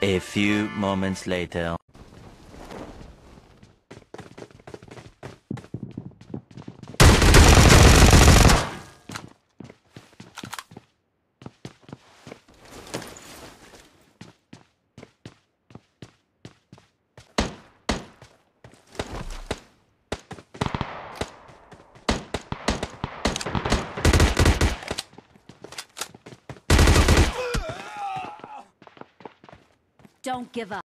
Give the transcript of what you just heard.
A few moments later. Don't give up.